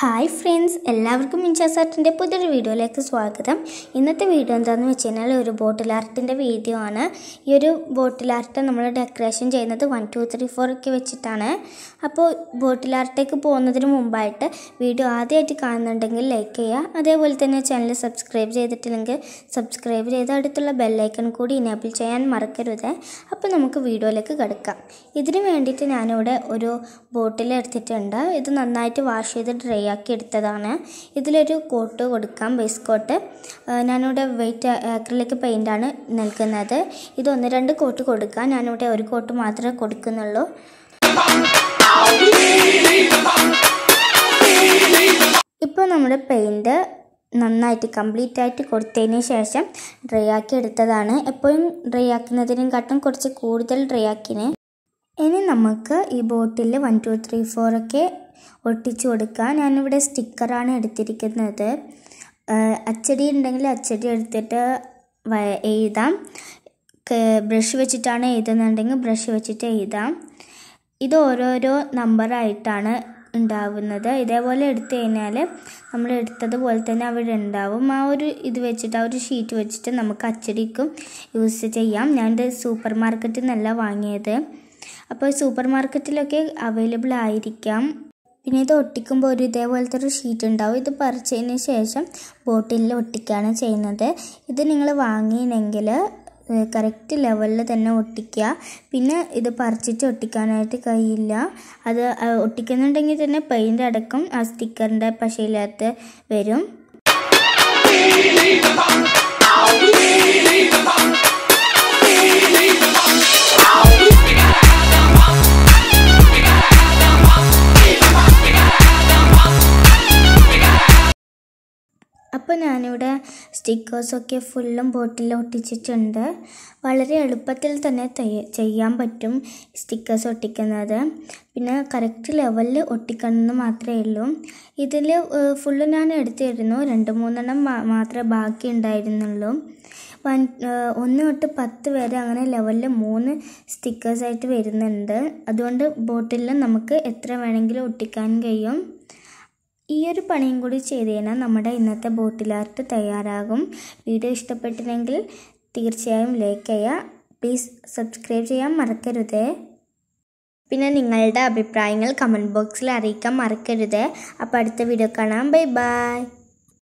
Hi friends എല്ലാവർക്കും മിൻചാസാർട്ടിന്റെ പുതിയൊരു വീഡിയോയിലേക്ക് സ്വാഗതം. ഇന്നത്തെ വീഡിയോ എന്താണെന്ന് വെച്ച് കഴിഞ്ഞാൽ ഒരു ബോട്ടിൽ ആർട്ടിന്റെ വീഡിയോ ആണ്. ഈ ഒരു ബോട്ടിൽ ആർട്ട് നമ്മൾ ഡെക്കറേഷൻ ചെയ്യുന്നത് വൺ ടു ത്രീ ഫോർ ഒക്കെ വെച്ചിട്ടാണ്. അപ്പോൾ ബോട്ടിൽ ആർട്ടേക്ക് പോകുന്നതിന് മുമ്പായിട്ട് വീഡിയോ ആദ്യമായിട്ട് കാണുന്നുണ്ടെങ്കിൽ ലൈക്ക് ചെയ്യുക. അതേപോലെ തന്നെ ചാനൽ സബ്സ്ക്രൈബ് ചെയ്തിട്ടില്ലെങ്കിൽ സബ്സ്ക്രൈബ് ചെയ്ത് അടുത്തുള്ള ബെല്ലൈക്കൺ കൂടി ഇനേബിൾ ചെയ്യാൻ മറക്കരുത്. അപ്പോൾ നമുക്ക് വീഡിയോയിലേക്ക് കിടക്കാം. ഇതിന് വേണ്ടിയിട്ട് ഞാനിവിടെ ഒരു ബോട്ടിൽ എടുത്തിട്ടുണ്ട്. ഇത് നന്നായിട്ട് വാഷ് ചെയ്ത് ഡ്രൈ ആക്കി എടുത്തതാണ് ഇതിലൊരു കോട്ട് കൊടുക്കാം ബേസ് കോട്ട് ഞാനിവിടെ വെയിറ്റ് ആക്രിലിക് പെയിന്റാണ് നൽകുന്നത്. ഇത് ഒന്ന് രണ്ട് കോട്ട് കൊടുക്കാം. ഞാനിവിടെ ഒരു കോട്ട് മാത്രമേ കൊടുക്കുന്നുള്ളൂ. ഇപ്പോൾ നമ്മുടെ പെയിന്റ് നന്നായിട്ട് കംപ്ലീറ്റ് ആയിട്ട് കൊടുത്തതിന് ശേഷം ഡ്രൈ ആക്കി എടുത്തതാണ്. എപ്പോഴും ഡ്രൈ ആക്കുന്നതിനും ആക്കുന്നതിനെക്കാട്ടും കുറച്ച് കൂടുതൽ ഡ്രൈ ആക്കിന്. ഇനി നമുക്ക് ഈ ബോട്ടിൽ വൺ ടു ത്രീ ഫോറൊക്കെ ഒട്ടിച്ചു കൊടുക്കാം ഞാനിവിടെ സ്റ്റിക്കറാണ് എടുത്തിരിക്കുന്നത്. അച്ചടി ഉണ്ടെങ്കിൽ അച്ചടി എടുത്തിട്ട് എഴുതാം. ബ്രഷ് വെച്ചിട്ടാണ് എഴുതുന്നുണ്ടെങ്കിൽ ബ്രഷ് വെച്ചിട്ട് എഴുതാം. ഇത് ഓരോരോ നമ്പറായിട്ടാണ് ഉണ്ടാവുന്നത്. ഇതേപോലെ എടുത്തു കഴിഞ്ഞാൽ നമ്മൾ എടുത്തതുപോലെ തന്നെ അവിടെ ഉണ്ടാവും. ആ ഒരു ഇത് വെച്ചിട്ട് ആ ഒരു ഷീറ്റ് വെച്ചിട്ട് നമുക്ക് അച്ചടിക്കും യൂസ് ചെയ്യാം. ഞാനിത് സൂപ്പർ മാർക്കറ്റിൽ നിന്നല്ല വാങ്ങിയത്. അപ്പോൾ സൂപ്പർ മാർക്കറ്റിലൊക്കെ അവൈലബിൾ ആയിരിക്കാം. പിന്നെ ഇത് ഒട്ടിക്കുമ്പോൾ ഒരു ഇതേപോലത്തെ ഒരു ഷീറ്റ് ഉണ്ടാവും. ഇത് പറിച്ചതിന് ശേഷം ബോട്ടിലിൽ ഒട്ടിക്കുകയാണ് ചെയ്യുന്നത്. ഇത് നിങ്ങൾ വാങ്ങിയെങ്കിൽ കറക്റ്റ് ലെവലിൽ തന്നെ ഒട്ടിക്കുക. പിന്നെ ഇത് പറിച്ചിട്ട് ഒട്ടിക്കാനായിട്ട് കഴിയില്ല. അത് ഒട്ടിക്കുന്നുണ്ടെങ്കിൽ തന്നെ പെയിന്റ് അടക്കം ആ സ്റ്റിക്കറിന്റെ പശയിലകത്ത് വരും. അപ്പോൾ ഞാനിവിടെ സ്റ്റിക്കേഴ്സൊക്കെ ഫുള്ളും ബോട്ടിൽ ഒട്ടിച്ചിട്ടുണ്ട്. വളരെ എളുപ്പത്തിൽ തന്നെ ചെയ്യാൻ പറ്റും സ്റ്റിക്കേഴ്സ് ഒട്ടിക്കുന്നത്. പിന്നെ കറക്റ്റ് ലെവലിൽ ഒട്ടിക്കണം എന്ന് മാത്രമേ ഉള്ളൂ. ഇതിൽ ഫുള്ള് ഞാൻ എടുത്തിരുന്നു. രണ്ട് മൂന്നെണ്ണം മാത്രമേ ബാക്കി ഉണ്ടായിരുന്നുള്ളൂ. വൺ ഒന്ന് തൊട്ട് പത്ത് വരെ അങ്ങനെ ലെവലിൽ മൂന്ന് സ്റ്റിക്കേഴ്സായിട്ട് വരുന്നുണ്ട്. അതുകൊണ്ട് ബോട്ടിലിൽ നമുക്ക് എത്ര വേണമെങ്കിലും ഒട്ടിക്കാൻ കഴിയും. ഈ ഒരു പണിയും കൂടി ചെയ്ത് കഴിഞ്ഞാൽ നമ്മുടെ ഇന്നത്തെ ബോട്ടിൽ ആർട്ട് തയ്യാറാകും. വീഡിയോ ഇഷ്ടപ്പെട്ടില്ലെങ്കിൽ തീർച്ചയായും ലൈക്ക് ചെയ്യുക പ്ലീസ് സബ്സ്ക്രൈബ് ചെയ്യാൻ മറക്കരുത്. പിന്നെ നിങ്ങളുടെ അഭിപ്രായങ്ങൾ കമന്റ് ബോക്സിൽ അറിയിക്കാൻ മറക്കരുത്. അപ്പോൾ അടുത്ത വീഡിയോ കാണാം. Bye bye